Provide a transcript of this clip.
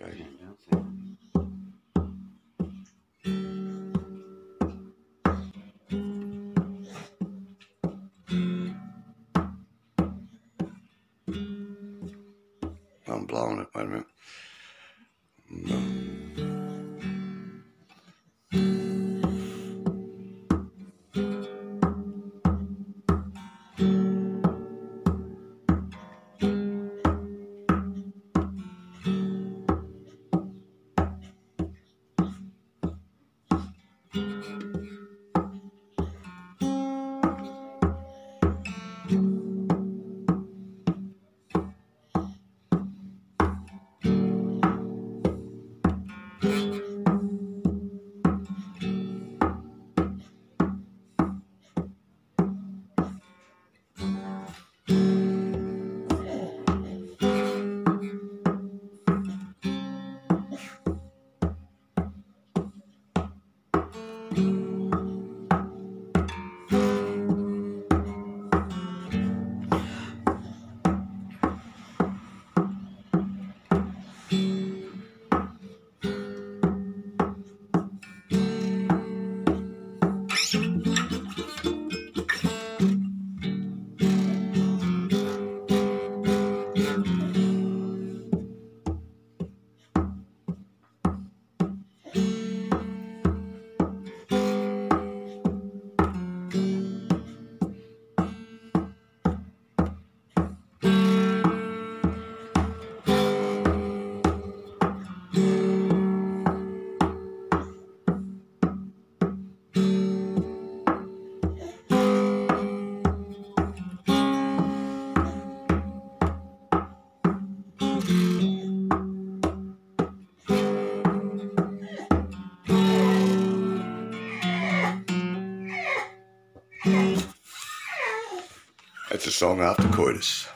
I'm blowing it. Wait a minute. Mm. That's a song after coitus.